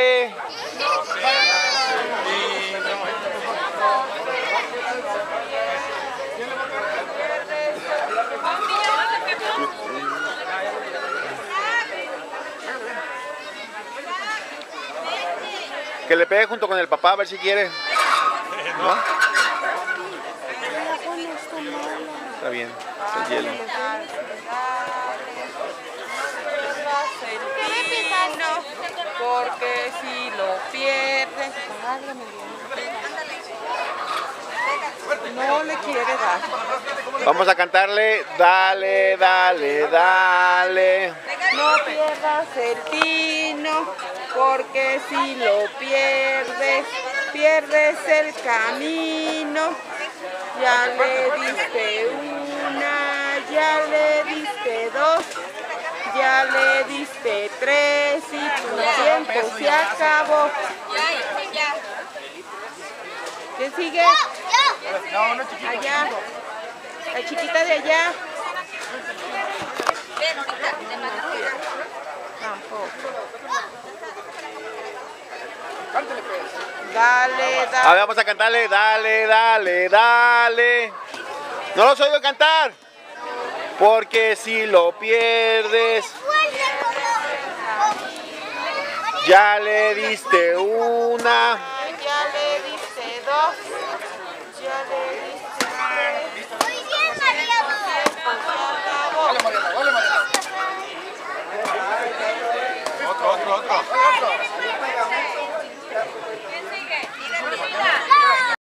Que le pegue junto con el papá a ver si quiere. ¿No? Está bien, es el hielo. Porque si lo pierdes, no le quiere dar. Vamos a cantarle, dale, dale, dale. No pierdas el tino, porque si lo pierdes, pierdes el camino. Ya le diste una, ya le diste ya le diste tres y tu tiempo se acabó. ¿Quién sigue? Allá. La chiquita de allá. Tampoco. Dale, A dale. ver, vamos a cantarle, dale, dale, dale. No los oigo cantar. Porque si lo pierdes, ya le diste una, ya le diste dos, ya le diste tres. Muy bien, Mariano. Vale, vale, Otro, otro, otro.